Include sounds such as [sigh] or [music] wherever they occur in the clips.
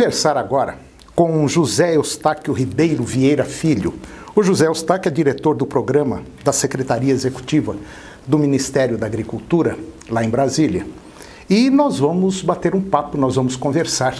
Conversar agora com José Eustáquio Ribeiro Vieira Filho. O José Eustáquio é diretor do programa da Secretaria Executiva do Ministério da Agricultura, lá em Brasília. E nós vamos bater um papo, nós vamos conversar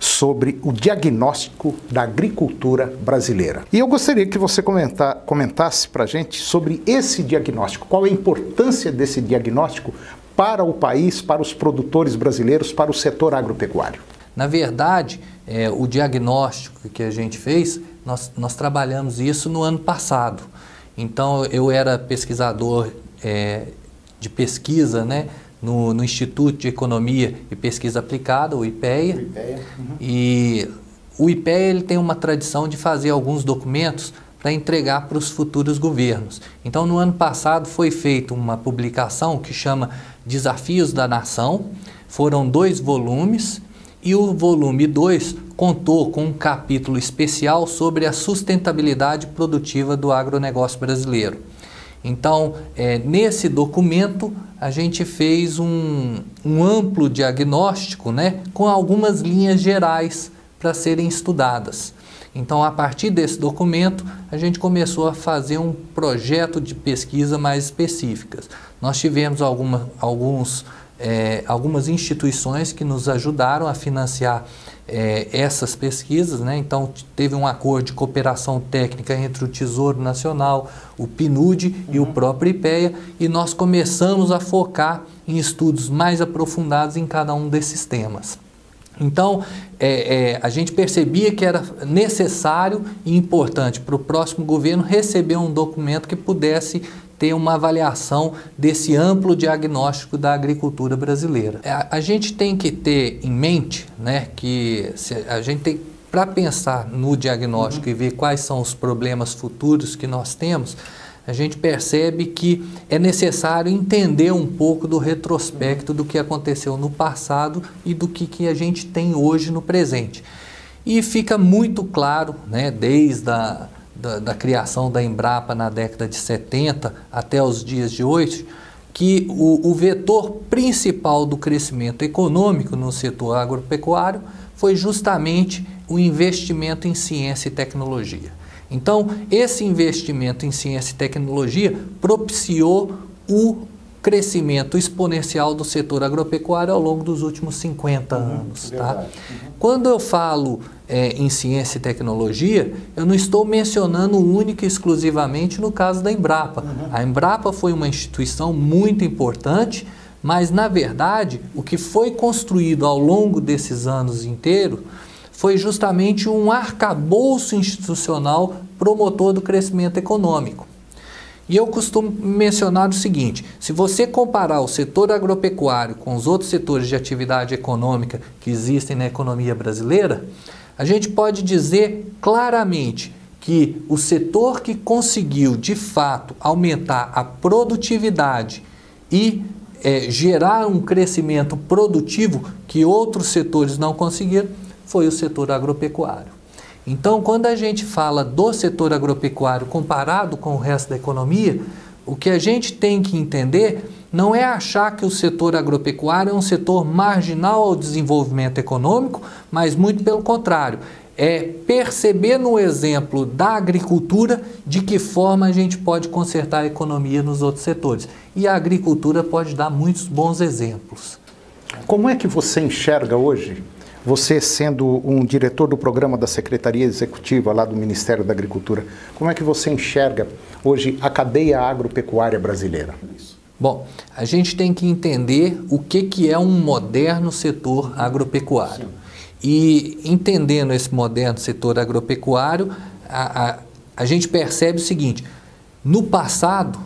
sobre o diagnóstico da agricultura brasileira. E eu gostaria que você comentar, comentasse para a gente sobre esse diagnóstico, qual a importância desse diagnóstico para o país, para os produtores brasileiros, para o setor agropecuário. Na verdade, é, o diagnóstico que a gente fez, nós, nós trabalhamos isso no ano passado. Então, eu era pesquisador é, de pesquisa, né? no, no, Instituto de Economia e Pesquisa Aplicada, o IPEA. O IPEA. Uhum. E o IPEA ele tem uma tradição de fazer alguns documentos para entregar para os futuros governos. Então, no ano passado foi feita uma publicação que chama Desafios da Nação. Foram dois volumes e o volume 2 contou com um capítulo especial sobre a sustentabilidade produtiva do agronegócio brasileiro. Então, é, nesse documento, a gente fez um, um amplo diagnóstico né, com algumas linhas gerais para serem estudadas. Então, a partir desse documento, a gente começou a fazer um projeto de pesquisa mais específicas. Nós tivemos alguma, alguns, é, algumas instituições que nos ajudaram a financiar é, essas pesquisas, né? então teve um acordo de cooperação técnica entre o Tesouro Nacional, o PNUD uhum. e o uhum. próprio IPEA, e nós começamos a focar em estudos mais aprofundados em cada um desses temas. Então, é, é, a gente percebia que era necessário e importante para o próximo governo receber um documento que pudesse ter uma avaliação desse amplo diagnóstico da agricultura brasileira. A, é, a gente tem que ter em mente né, que a gente tem para pensar no diagnóstico uhum. e ver quais são os problemas futuros que nós temos, a gente percebe que é necessário entender um pouco do retrospecto do que aconteceu no passado e do que, que a gente tem hoje no presente. E fica muito claro, né, desde a da, da, criação da Embrapa na década de 70 até os dias de hoje, que o, o vetor principal do crescimento econômico no setor agropecuário foi justamente o investimento em ciência e tecnologia. Então, esse investimento em ciência e tecnologia propiciou o crescimento exponencial do setor agropecuário ao longo dos últimos 50 uhum, anos. Tá? Uhum. Quando eu falo é, em ciência e tecnologia, eu não estou mencionando única e exclusivamente no caso da Embrapa. Uhum. A Embrapa foi uma instituição muito importante, mas na verdade o que foi construído ao longo desses anos inteiros foi justamente um arcabouço institucional promotor do crescimento econômico. E eu costumo mencionar o seguinte: se você comparar o setor agropecuário com os outros setores de atividade econômica que existem na economia brasileira, a gente pode dizer claramente que o setor que conseguiu de fato aumentar a produtividade e é, gerar um crescimento produtivo que outros setores não conseguiram foi o setor agropecuário. Então, quando a gente fala do setor agropecuário comparado com o resto da economia, o que a gente tem que entender não é achar que o setor agropecuário é um setor marginal ao desenvolvimento econômico, mas muito pelo contrário. É perceber no exemplo da agricultura de que forma a gente pode consertar a economia nos outros setores. E a agricultura pode dar muitos bons exemplos. Como é que você enxerga hoje você sendo um diretor do programa da Secretaria Executiva lá do Ministério da Agricultura, como é que você enxerga hoje a cadeia agropecuária brasileira? Bom, a gente tem que entender o que, que é um moderno setor agropecuário. Sim. E entendendo esse moderno setor agropecuário, a, a, a gente percebe o seguinte: no passado,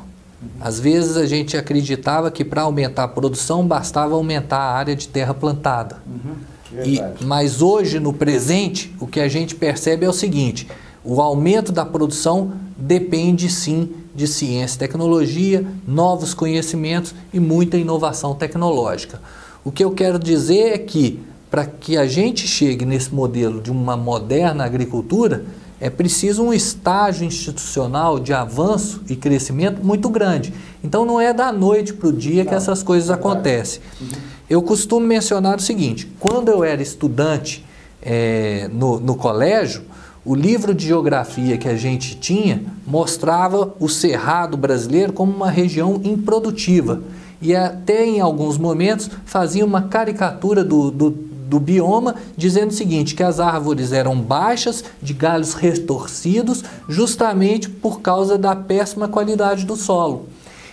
às vezes a gente acreditava que para aumentar a produção bastava aumentar a área de terra plantada. Uhum e, mas hoje, no presente, o que a gente percebe é o seguinte: o aumento da produção depende sim de ciência e tecnologia, novos conhecimentos e muita inovação tecnológica. O que eu quero dizer é que, para que a gente chegue nesse modelo de uma moderna agricultura, é preciso um estágio institucional de avanço e crescimento muito grande. Então não é da noite para o dia que essas coisas acontecem. Uhum. Eu costumo mencionar o seguinte: quando eu era estudante é, no, no colégio, o livro de geografia que a gente tinha mostrava o cerrado brasileiro como uma região improdutiva e até em alguns momentos fazia uma caricatura do, do, do, bioma, dizendo o seguinte: que as árvores eram baixas, de galhos retorcidos, justamente por causa da péssima qualidade do solo.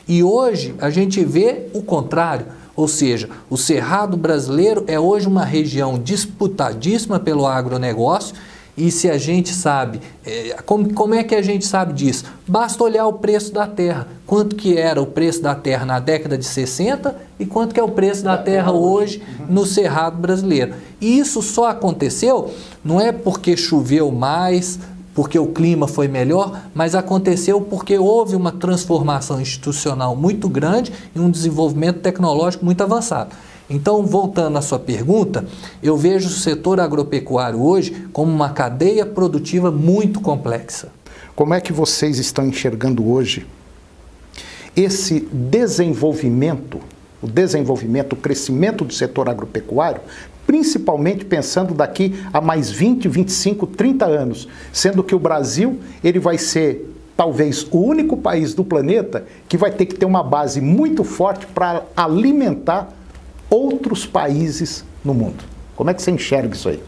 E hoje a gente vê o contrário. Ou seja, o Cerrado brasileiro é hoje uma região disputadíssima pelo agronegócio e se a gente sabe, é, como, como é que a gente sabe disso? Basta olhar o preço da terra. Quanto que era o preço da terra na década de 60 e quanto que é o preço da terra hoje no Cerrado brasileiro. E isso só aconteceu não é porque choveu mais, porque o clima foi melhor, mas aconteceu porque houve uma transformação institucional muito grande e um desenvolvimento tecnológico muito avançado. Então, voltando à sua pergunta, eu vejo o setor agropecuário hoje como uma cadeia produtiva muito complexa. Como é que vocês estão enxergando hoje esse desenvolvimento, o desenvolvimento, o crescimento do setor agropecuário, principalmente pensando daqui a mais 20, 25, 30 anos, sendo que o Brasil ele vai ser talvez o único país do planeta que vai ter que ter uma base muito forte para alimentar outros países no mundo. Como é que você enxerga isso aí?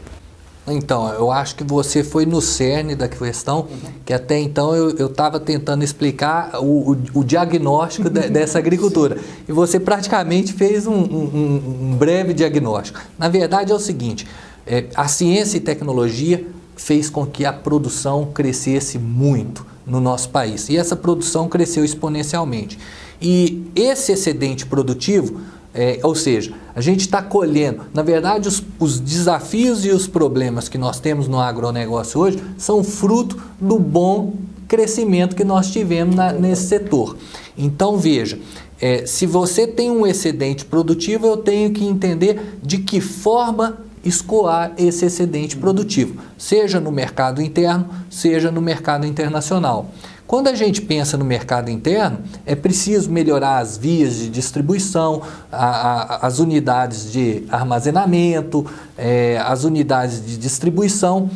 Então, eu acho que você foi no cerne da questão, que até então eu estava tentando explicar o, o, o diagnóstico de, [laughs] dessa agricultura. E você praticamente fez um, um, um, breve diagnóstico. Na verdade, é o seguinte: é, a ciência e tecnologia fez com que a produção crescesse muito no nosso país. E essa produção cresceu exponencialmente. E esse excedente produtivo é, ou seja, a gente está colhendo. Na verdade, os, os, desafios e os problemas que nós temos no agronegócio hoje são fruto do bom crescimento que nós tivemos na, nesse setor. Então, veja, é, se você tem um excedente produtivo, eu tenho que entender de que forma escoar esse excedente produtivo, seja no mercado interno, seja no mercado internacional. Quando a gente pensa no mercado interno, é preciso melhorar as vias de distribuição, a, a, as unidades de armazenamento, é, as unidades de distribuição.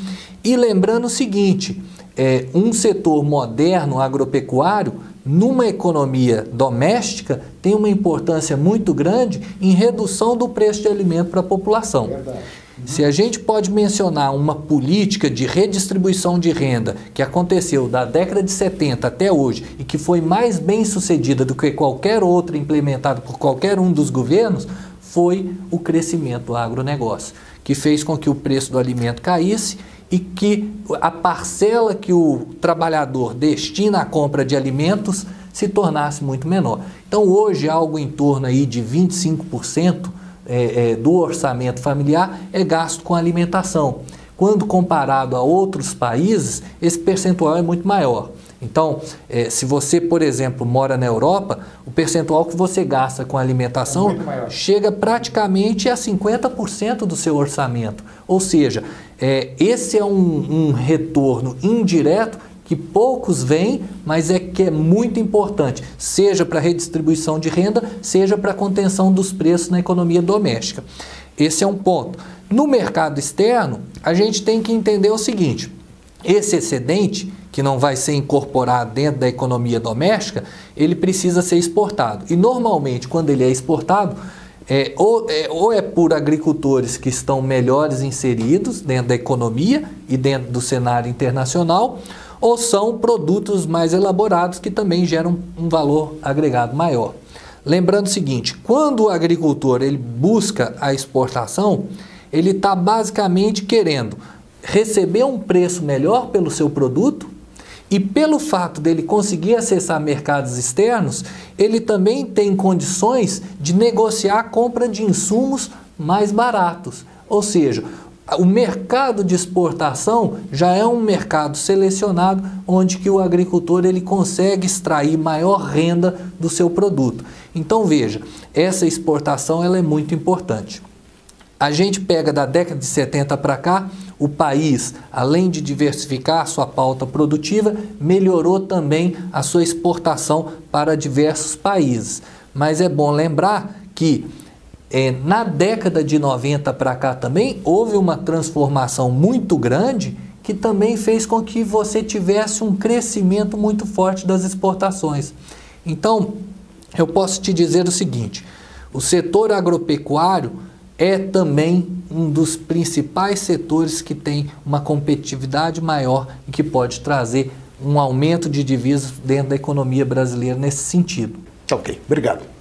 E lembrando o seguinte: é, um setor moderno agropecuário, numa economia doméstica, tem uma importância muito grande em redução do preço de alimento para a população. Verdade. Se a gente pode mencionar uma política de redistribuição de renda que aconteceu da década de 70 até hoje e que foi mais bem sucedida do que qualquer outra implementada por qualquer um dos governos, foi o crescimento do agronegócio, que fez com que o preço do alimento caísse e que a parcela que o trabalhador destina à compra de alimentos se tornasse muito menor. Então hoje algo em torno aí de 25% é, é, do orçamento familiar é gasto com alimentação. Quando comparado a outros países, esse percentual é muito maior. Então, é, se você, por exemplo, mora na Europa, o percentual que você gasta com alimentação é chega praticamente a 50% do seu orçamento. Ou seja, é, esse é um, um retorno indireto que poucos veem, mas é que é muito importante, seja para redistribuição de renda, seja para contenção dos preços na economia doméstica. Esse é um ponto. No mercado externo, a gente tem que entender o seguinte: esse excedente, que não vai ser incorporado dentro da economia doméstica, ele precisa ser exportado. E normalmente, quando ele é exportado, é, ou, é, ou é por agricultores que estão melhores inseridos dentro da economia e dentro do cenário internacional, ou são produtos mais elaborados que também geram um valor agregado maior. Lembrando o seguinte, quando o agricultor ele busca a exportação, ele está basicamente querendo receber um preço melhor pelo seu produto e pelo fato dele conseguir acessar mercados externos, ele também tem condições de negociar a compra de insumos mais baratos. Ou seja, o mercado de exportação já é um mercado selecionado onde que o agricultor ele consegue extrair maior renda do seu produto. Então veja, essa exportação ela é muito importante. A gente pega da década de 70 para cá, o país, além de diversificar sua pauta produtiva, melhorou também a sua exportação para diversos países. Mas é bom lembrar que é, na década de 90 para cá também houve uma transformação muito grande que também fez com que você tivesse um crescimento muito forte das exportações. Então, eu posso te dizer o seguinte: o setor agropecuário é também um dos principais setores que tem uma competitividade maior e que pode trazer um aumento de divisas dentro da economia brasileira nesse sentido. Ok, obrigado.